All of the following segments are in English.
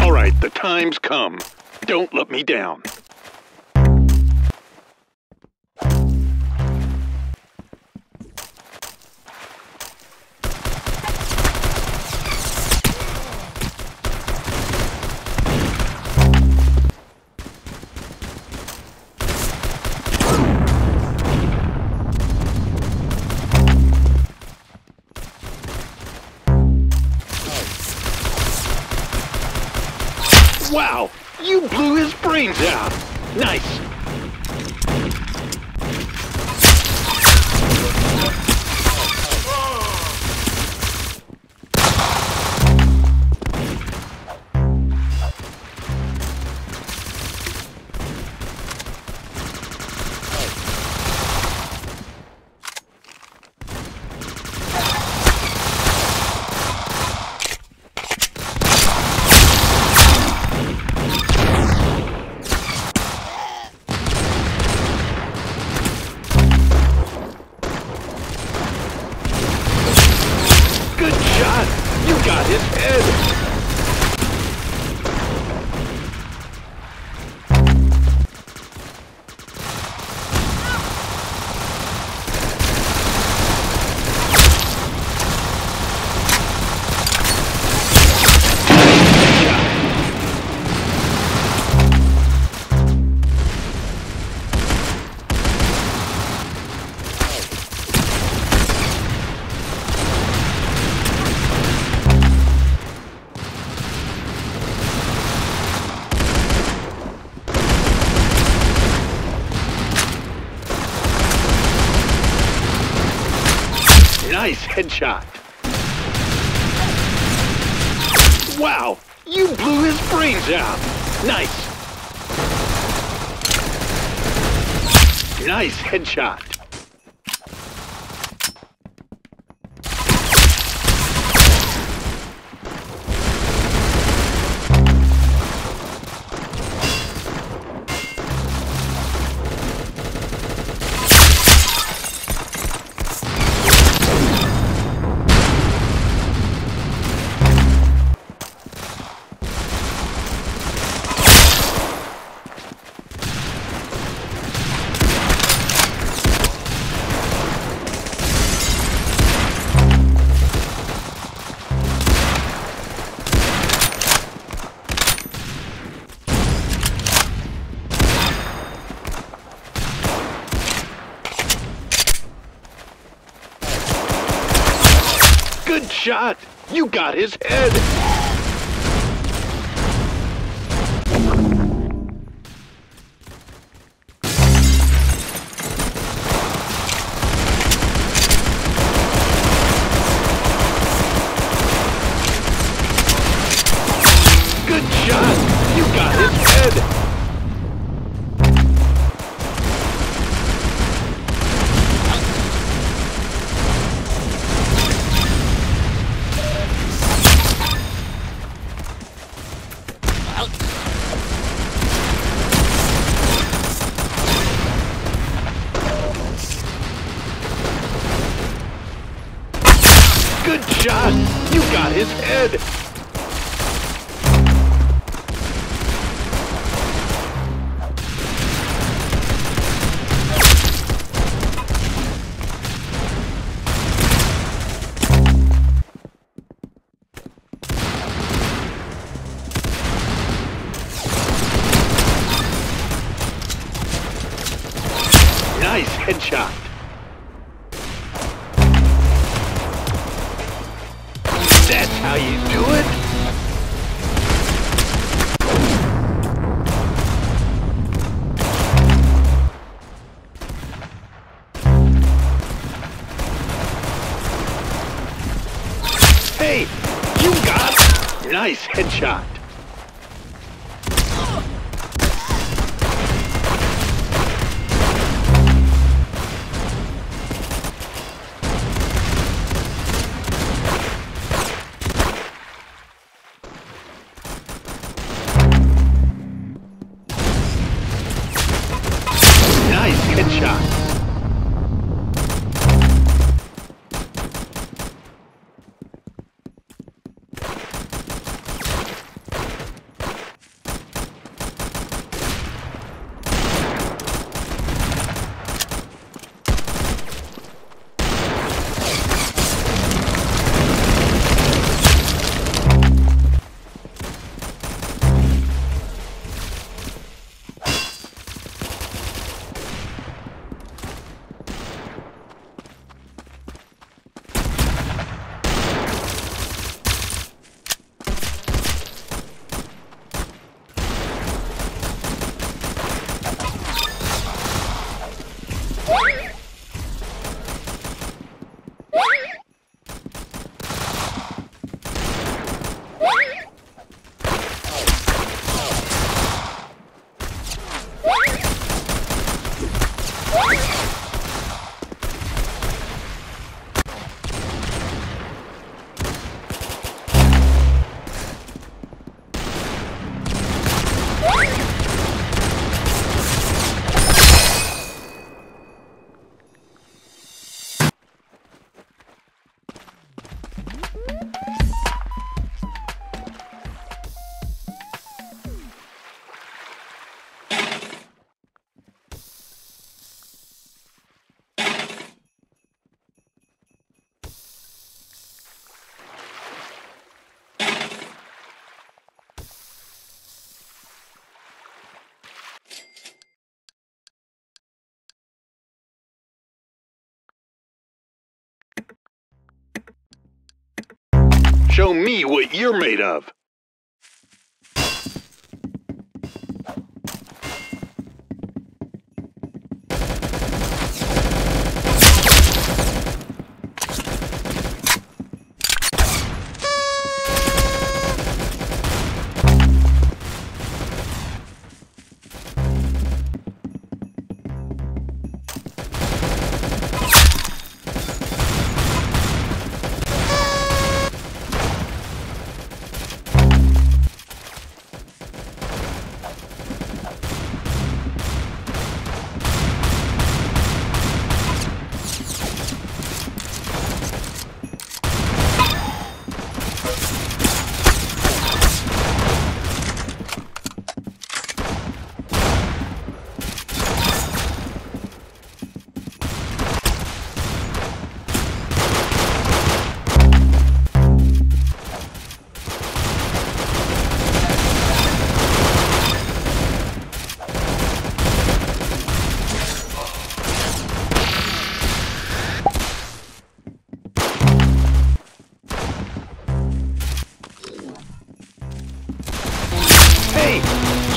All right, the time's come. Don't let me down. Wow! You blew his brains out! Nice! Nice headshot. Wow! You blew his brains out! Nice! Nice headshot. Good shot! You got his head! Good shot! You got his head! Good shot! You got his head! Nice headshot. Hey, you got nice headshot. Nice headshot. Show me what you're made of.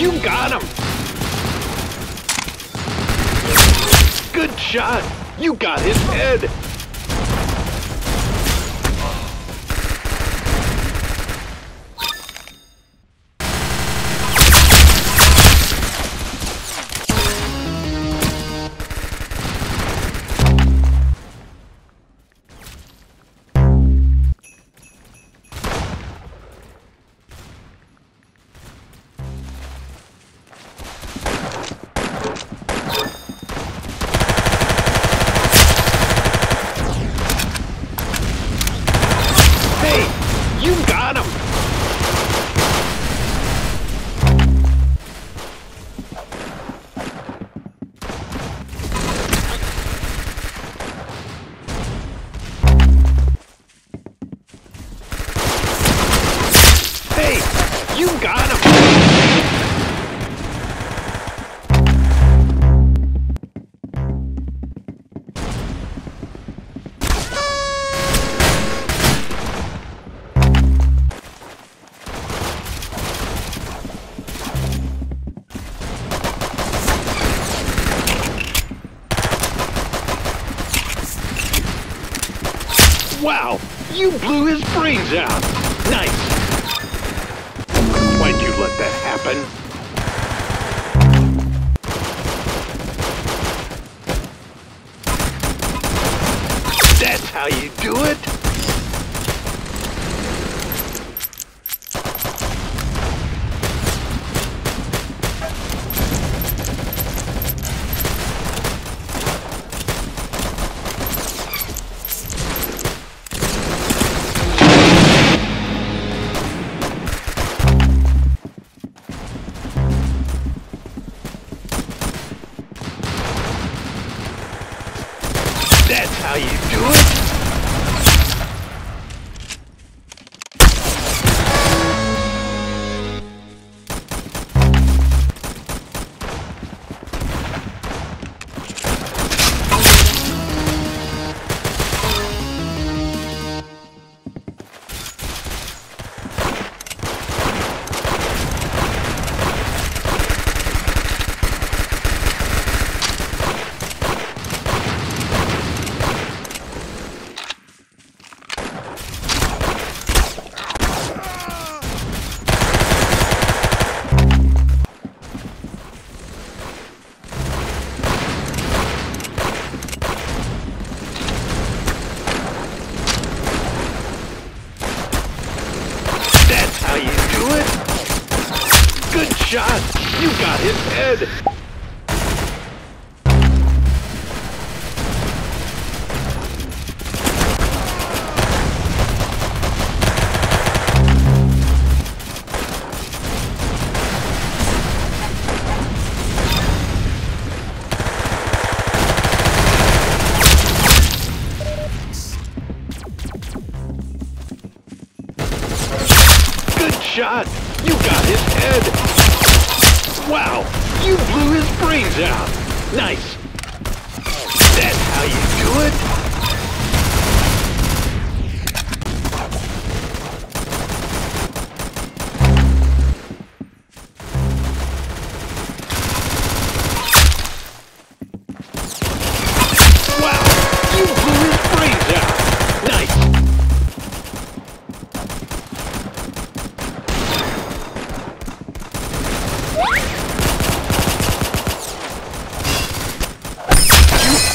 You got him! Good shot! You got his head! Wow, you blew his brains out. Nice. Why'd you let that happen? That's how you do it? Shot! You got his head!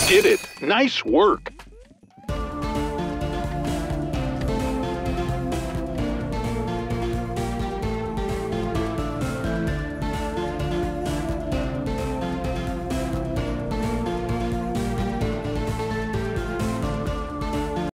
Did it. Nice work.